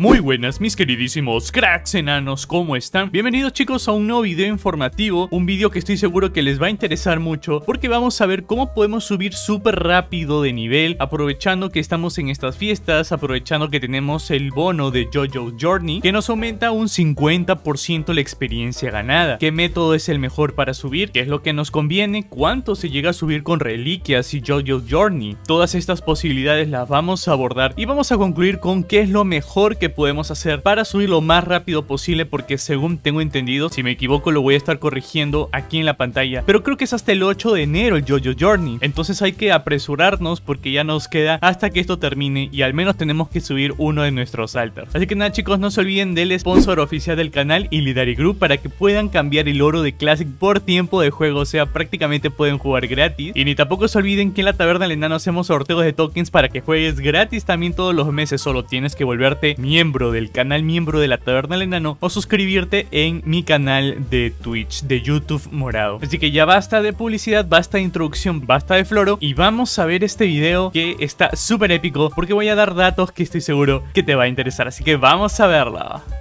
Muy buenas mis queridísimos cracks enanos, ¿cómo están? Bienvenidos chicos a un nuevo video informativo, un video que estoy seguro que les va a interesar mucho porque vamos a ver cómo podemos subir súper rápido de nivel aprovechando que estamos en estas fiestas, aprovechando que tenemos el bono de JoJo Journey que nos aumenta un 50% la experiencia ganada. ¿Qué método es el mejor para subir? ¿Qué es lo que nos conviene? ¿Cuánto se llega a subir con reliquias y JoJo Journey? Todas estas posibilidades las vamos a abordar y vamos a concluir con qué es lo mejor que podemos hacer para subir lo más rápido posible porque según tengo entendido, si me equivoco lo voy a estar corrigiendo aquí en la pantalla, pero creo que es hasta el 8 de enero el JoJo Journey, entonces hay que apresurarnos porque ya nos queda hasta que esto termine y al menos tenemos que subir uno de nuestros alters. Así que nada chicos, no se olviden del sponsor oficial del canal Illidari Group para que puedan cambiar el oro de Classic por tiempo de juego, o sea, prácticamente pueden jugar gratis. Y ni tampoco se olviden que en la taberna del enano hacemos sorteos de tokens para que juegues gratis también todos los meses, solo tienes que volverte miembro miembro del canal miembro de la Taberna del Enano o suscribirte en mi canal de Twitch, de YouTube morado. Así que ya basta de publicidad, basta de introducción, basta de floro y vamos a ver este video que está súper épico porque voy a dar datos que estoy seguro que te va a interesar. Así que vamos a verlo.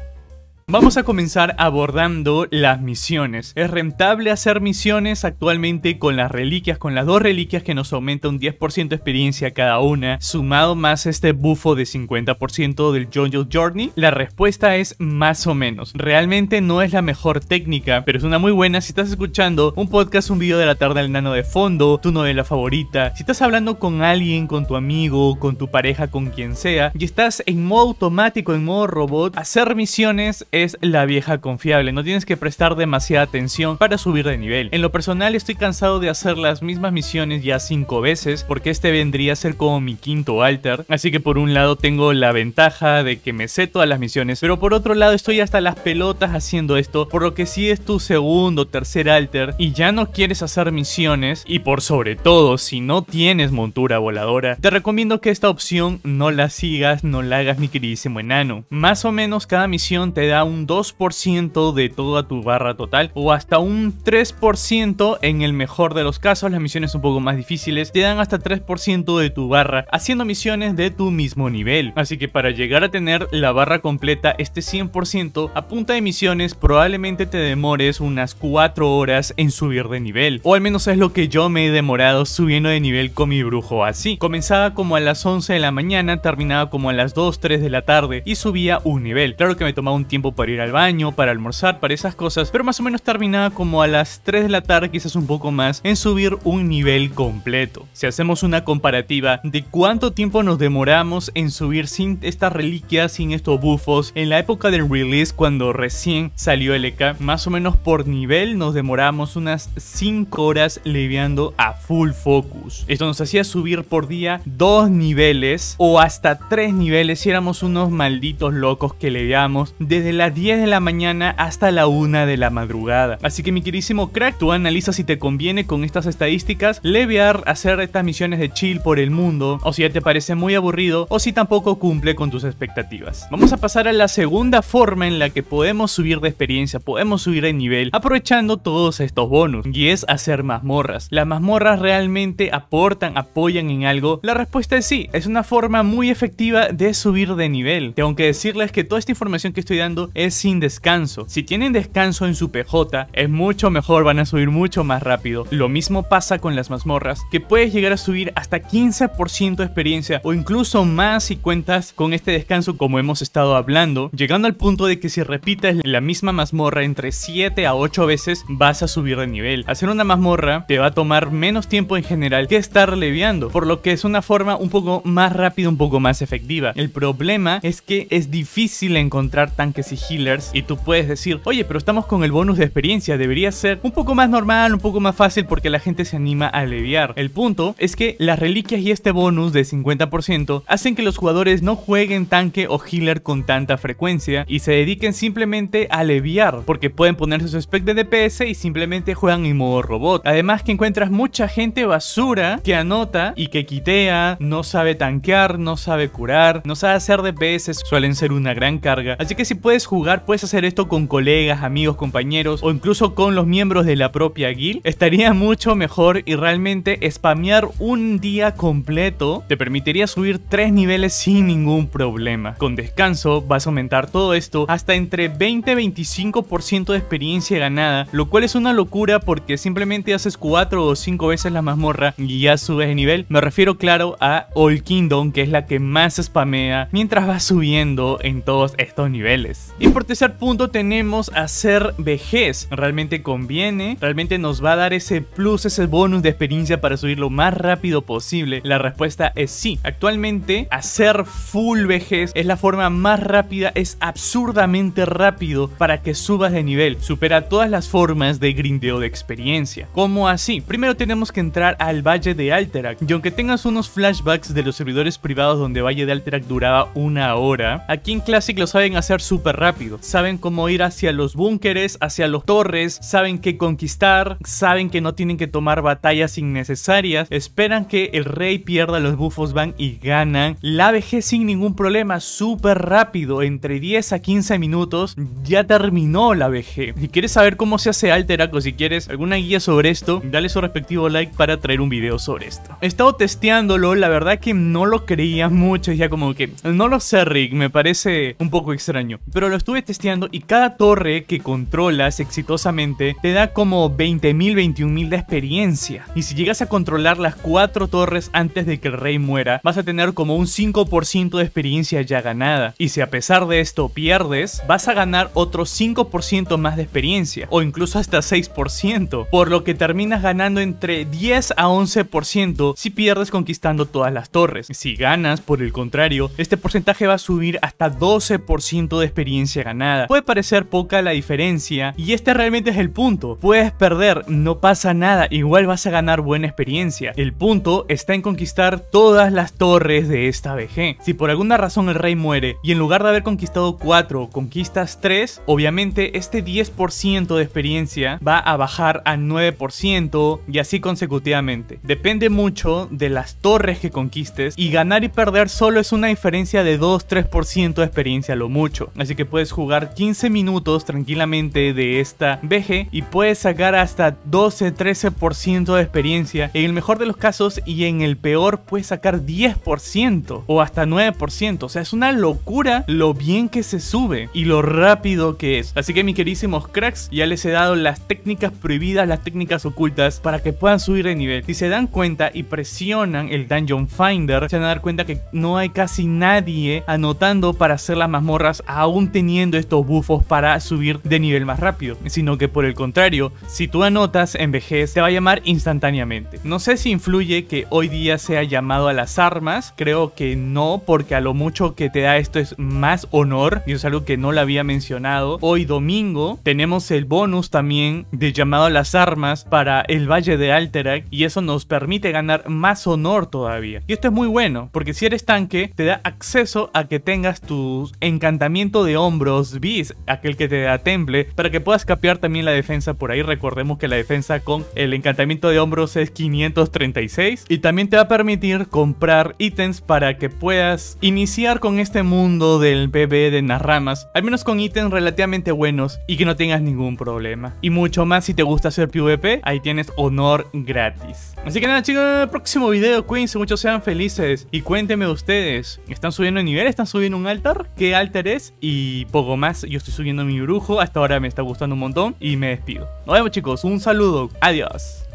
Vamos a comenzar abordando las misiones. Es rentable hacer misiones actualmente con las reliquias, con las dos reliquias que nos aumenta un 10% de experiencia cada una, sumado más este bufo de 50% del JoJo Journey. La respuesta es más o menos. Realmente no es la mejor técnica, pero es una muy buena si estás escuchando un podcast, un video de la tarde del nano de fondo, tu novela favorita, si estás hablando con alguien, con tu amigo, con tu pareja, con quien sea, y estás en modo automático, en modo robot, hacer misiones es la vieja confiable, no tienes que prestar demasiada atención para subir de nivel. En lo personal estoy cansado de hacer las mismas misiones ya 5 veces, porque este vendría a ser como mi quinto alter, así que por un lado tengo la ventaja de que me sé todas las misiones, pero por otro lado estoy hasta las pelotas haciendo esto, por lo que si es tu segundo tercer alter y ya no quieres hacer misiones, y por sobre todo si no tienes montura voladora, te recomiendo que esta opción no la sigas, no la hagas mi queridísimo enano. Más o menos cada misión te da un 2% de toda tu barra total o hasta un 3% en el mejor de los casos, las misiones un poco más difíciles te dan hasta 3% de tu barra haciendo misiones de tu mismo nivel. Así que para llegar a tener la barra completa este 100% a punta de misiones probablemente te demores unas 4 horas en subir de nivel o al menos es lo que yo me he demorado subiendo de nivel con mi brujo así. Comenzaba como a las 11 de la mañana, terminaba como a las 2, 3 de la tarde y subía un nivel. Claro que me tomaba un tiempo para ir al baño, para almorzar, para esas cosas, pero más o menos terminaba como a las 3 de la tarde, quizás un poco más, en subir un nivel completo. Si hacemos una comparativa de cuánto tiempo nos demoramos en subir sin estas reliquias, sin estos bufos, en la época del release cuando recién salió el EK, más o menos por nivel nos demoramos unas 5 horas leviando a full focus. Esto nos hacía subir por día dos niveles o hasta tres niveles si éramos unos malditos locos que leviamos desde las 10 de la mañana hasta la 1 de la madrugada. Así que mi queridísimo crack, tú analiza si te conviene con estas estadísticas levear, hacer estas misiones de chill por el mundo, o si ya te parece muy aburrido, o si tampoco cumple con tus expectativas. Vamos a pasar a la segunda forma en la que podemos subir de experiencia, podemos subir de nivel, aprovechando todos estos bonus, y es hacer mazmorras. ¿Las mazmorras realmente aportan, apoyan en algo? La respuesta es sí, es una forma muy efectiva de subir de nivel. Tengo que decirles que toda esta información que estoy dando es sin descanso. Si tienen descanso en su PJ, es mucho mejor, van a subir mucho más rápido. Lo mismo pasa con las mazmorras, que puedes llegar a subir hasta 15% de experiencia o incluso más si cuentas con este descanso como hemos estado hablando, llegando al punto de que si repites la misma mazmorra entre 7 a 8 veces, vas a subir de nivel. Hacer una mazmorra te va a tomar menos tiempo en general que estar leviando, por lo que es una forma un poco más rápida, un poco más efectiva. El problema es que es difícil encontrar tanques y healers y tú puedes decir, oye, pero estamos con el bonus de experiencia, debería ser un poco más normal, un poco más fácil porque la gente se anima a aliviar. El punto es que las reliquias y este bonus de 50% hacen que los jugadores no jueguen tanque o healer con tanta frecuencia y se dediquen simplemente a aliviar, porque pueden ponerse su spec de DPS y simplemente juegan en modo robot. Además que encuentras mucha gente basura que anota y que quitea, no sabe tanquear, no sabe curar, no sabe hacer DPS, suelen ser una gran carga. Así que si puedes jugar, puedes hacer esto con colegas, amigos, compañeros o incluso con los miembros de la propia guild, estaría mucho mejor y realmente spamear un día completo te permitiría subir 3 niveles sin ningún problema. Con descanso vas a aumentar todo esto hasta entre 20 25% de experiencia ganada, lo cual es una locura porque simplemente haces 4 o 5 veces la mazmorra y ya subes de nivel. Me refiero claro a All Kingdom, que es la que más spamea mientras vas subiendo en todos estos niveles. Y por tercer punto tenemos hacer vejez. ¿Realmente conviene? ¿Realmente nos va a dar ese plus, ese bonus de experiencia para subir lo más rápido posible? La respuesta es sí. Actualmente hacer full vejez es la forma más rápida, es absurdamente rápido para que subas de nivel. Supera todas las formas de grindeo de experiencia. ¿Cómo así? Primero tenemos que entrar al Valle de Alterac. Y aunque tengas unos flashbacks de los servidores privados donde Valle de Alterac duraba una hora, aquí en Classic lo saben hacer súper rápido. Saben cómo ir hacia los búnkeres, hacia los torres, saben qué conquistar, saben que no tienen que tomar batallas innecesarias, esperan que el rey pierda los bufos van y ganan la vejez sin ningún problema, súper rápido, entre 10 a 15 minutos ya terminó la VG. Si quieres saber cómo se hace Alterac o si quieres alguna guía sobre esto, dale su respectivo like para traer un video sobre esto. He estado testeándolo, la verdad que no lo creía mucho, ya como que no lo sé Rick, me parece un poco extraño. Pero lo estuve testeando y cada torre que controlas exitosamente te da como 20.000, 21.000 de experiencia. Y si llegas a controlar las cuatro torres antes de que el rey muera, vas a tener como un 5% de experiencia ya ganada. Y si a pesar de esto pierdes, vas a ganar otro 5% más de experiencia o incluso hasta 6%, por lo que terminas ganando entre 10 a 11% si pierdes conquistando todas las torres. Si ganas, por el contrario, este porcentaje va a subir hasta 12% de experiencia ganada. Puede parecer poca la diferencia y este realmente es el punto. Puedes perder, no pasa nada, igual vas a ganar buena experiencia. El punto está en conquistar todas las torres de esta VG. Si por alguna razón el rey muere y en lugar de haber conquistado 4 conquistas 3, obviamente este 10% de experiencia va a bajar a 9% y así consecutivamente. Depende mucho de las torres que conquistes y ganar y perder solo es una diferencia de 2-3% de experiencia lo mucho. Así que puedes jugar 15 minutos tranquilamente de esta VG y puedes sacar hasta 12-13% de experiencia en el mejor de los casos y en el peor puedes sacar 10% o hasta 9%. O sea, es una locura lo bien que se sube y lo rápido que es. Así que mis queridísimos cracks, ya les he dado las técnicas prohibidas, las técnicas ocultas para que puedan subir de nivel. Si se dan cuenta y presionan el Dungeon Finder, se van a dar cuenta que no hay casi nadie anotando para hacer las mazmorras aún teniendo estos buffos para subir de nivel más rápido, sino que por el contrario, si tú anotas en vejez, te va a llamar instantáneamente. No sé si influye que hoy día sea llamado a las armas, creo que no, porque a lo mucho que te da esto es más honor, y es algo que no lo había mencionado. Hoy domingo tenemos el bonus también de llamado a las armas para el Valle de Alterac, y eso nos permite ganar más honor todavía. Y esto es muy bueno, porque si eres tanque, te da acceso a que tengas tu encantamiento de hombros bis, aquel que te da temple, para que puedas capear también la defensa por ahí. Recordemos que la defensa con el encantamiento de hombros es 536 y también te va a permitir comprar ítems para que puedas iniciar con este mundo del bebé de las al menos con ítems relativamente buenos y que no tengas ningún problema. Y mucho más si te gusta hacer PvP, ahí tienes honor gratis. Así que nada chicos, en el próximo video, cuídense, muchos sean felices y cuéntenme ustedes, ¿están subiendo de nivel? ¿Están subiendo un altar? ¿Qué altar es? Y poco más, yo estoy subiendo mi brujo, hasta ahora me está gustando un montón y me despido. Nos vemos chicos, un saludo, adiós.